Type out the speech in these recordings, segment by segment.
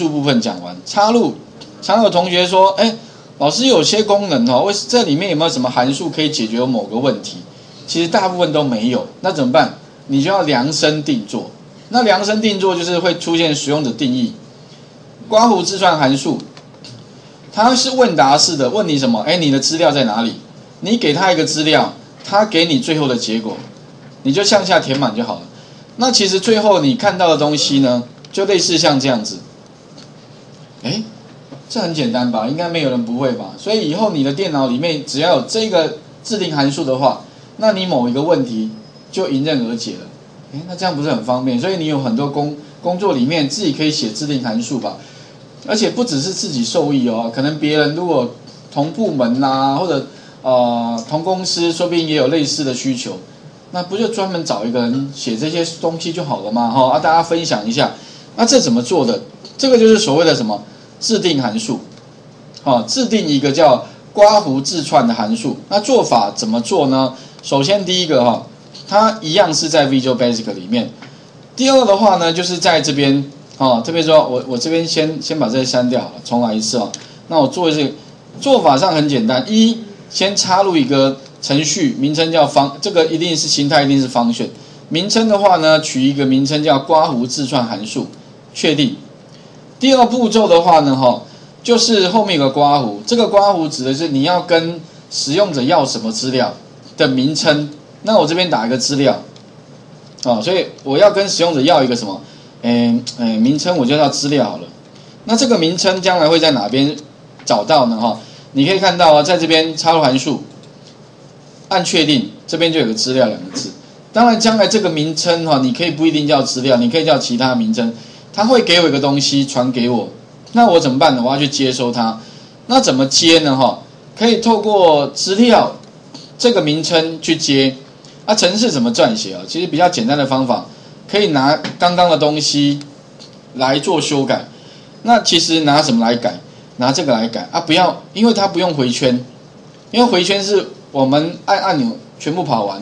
数部分讲完，插入，常有同学说，哎，老师有些功能哦，为这里面有没有什么函数可以解决某个问题？其实大部分都没有，那怎么办？你就要量身定做。那量身定做就是会出现使用者定义，刮胡自串函数，它是问答式的，问你什么？哎，你的资料在哪里？你给他一个资料，他给你最后的结果，你就向下填满就好了。那其实最后你看到的东西呢，就类似像这样子。哎，这很简单吧？应该没有人不会吧？所以以后你的电脑里面只要有这个制定函数的话，那你某一个问题就迎刃而解了。哎，那这样不是很方便？所以你有很多工工作里面自己可以写制定函数吧？而且不只是自己受益哦，可能别人如果同部门呐，或者呃同公司，说不定也有类似的需求，那不就专门找一个人写这些东西就好了嘛？哈，啊，大家分享一下。那这怎么做的？这个就是所谓的什么？制定函数，好，制定一个叫刮胡自串的函数。那做法怎么做呢？首先第一个哈，它一样是在 Visual Basic 里面。第二的话呢，就是在这边，哦，特别说我我这边先先把这些删掉了，重来一次啊。那我做这个做法上很简单，一先插入一个程序名称叫方，这个一定是形态一定是方选。名称的话呢，取一个名称叫刮胡自串函数，确定。第二步骤的话呢，哈，就是后面有个刮胡，这个刮胡指的是你要跟使用者要什么资料的名称。那我这边打一个资料，哦，所以我要跟使用者要一个什么？嗯嗯，名称我就叫资料好了。那这个名称将来会在哪边找到呢？哈，你可以看到啊，在这边插入函数，按确定，这边就有个资料两个字。当然，将来这个名称哈，你可以不一定叫资料，你可以叫其他名称。他会给我一个东西传给我，那我怎么办呢？我要去接收它。那怎么接呢？哈，可以透过资料这个名称去接。啊，程式怎么撰写啊？其实比较简单的方法，可以拿刚刚的东西来做修改。那其实拿什么来改？拿这个来改啊？不要，因为它不用回圈，因为回圈是我们按按钮全部跑完。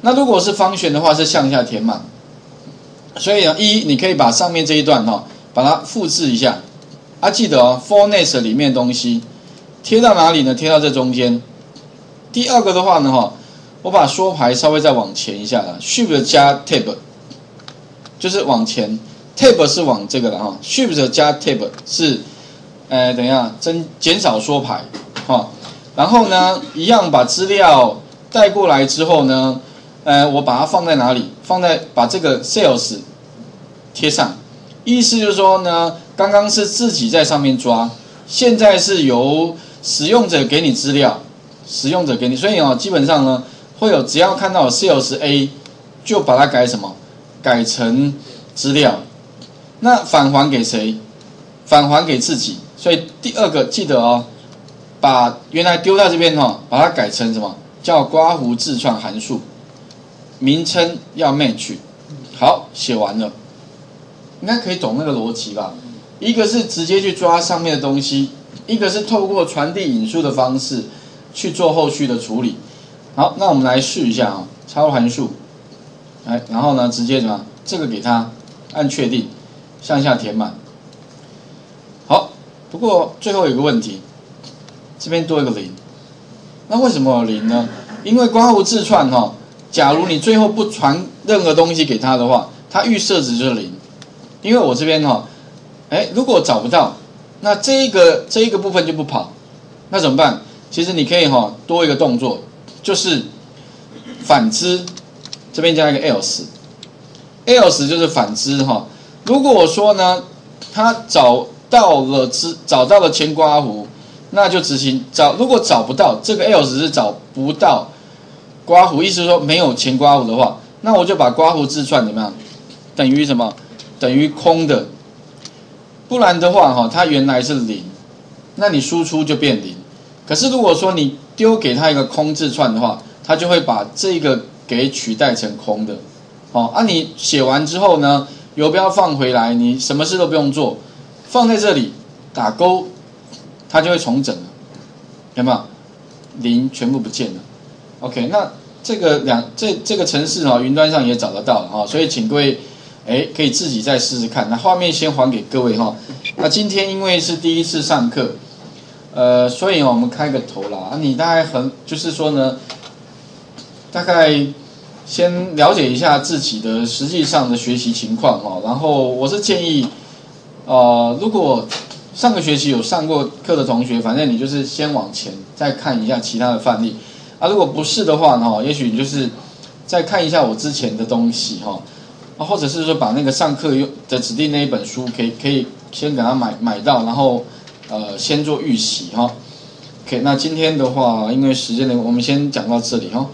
那如果是方旋的话，是向下填满。所以呢，一你可以把上面这一段哈，把它复制一下，啊，记得哦，for next 里面东西贴到哪里呢？贴到这中间。第二个的话呢，哈，我把缩排稍微再往前一下啊，shift 加 tab，就是往前，tab 是往这个的哈，shift 加 tab 是，呃，等一下增减少缩排，哈，然后呢，一样把资料带过来之后呢。呃，我把它放在哪里？放在把这个 sales 贴上，意思就是说呢，刚刚是自己在上面抓，现在是由使用者给你资料，使用者给你，所以哦，基本上呢，会有只要看到 sales A，就把它改什么？改成资料，那返还给谁？返还给自己。所以第二个记得哦，把原来丢在这边哈，把它改成什么？叫刮胡自创函数。名称要 match，好，写完了，应该可以懂那个逻辑吧？一个是直接去抓上面的东西，一个是透过传递引数的方式去做后续的处理。好，那我们来试一下啊，插入函数，来，然后呢，直接什么？这个给它按确定，向下填满。好，不过最后有个问题，这边多一个零，那为什么有零呢？因为刮胡字串哈。假如你最后不传任何东西给他的话，他预设值就是零，因为我这边哈，哎，如果找不到，那这一个这一个部分就不跑，那怎么办？其实你可以哈多一个动作，就是反之，这边加一个 else，else 就是反之哈。如果我说呢，他找到了之找到了前刮弧，那就执行找。如果找不到，这个 else 是找不到。刮胡意思说没有前刮胡的话，那我就把刮胡字串怎么样？等于什么？等于空的。不然的话，哈，它原来是零，那你输出就变零。可是如果说你丢给他一个空字串的话，它就会把这个给取代成空的。哦，啊，你写完之后呢，游标放回来，你什么事都不用做，放在这里打勾，它就会重整了，有没有？零全部不见了。OK，那这个两这这个城市哈，云端上也找得到哈，所以请各位，哎，可以自己再试试看。那画面先还给各位哈。那今天因为是第一次上课，呃，所以我们开个头啦。你大概很就是说呢，大概先了解一下自己的实际上的学习情况哈。然后我是建议，呃，如果上个学期有上过课的同学，反正你就是先往前再看一下其他的范例。啊，如果不是的话呢，也许你就是再看一下我之前的东西哈。啊，或者是说把那个上课用的指定那一本书，可以可以先给他买买到，然后呃先做预习哈。OK，那今天的话，因为时间的，我们先讲到这里哈。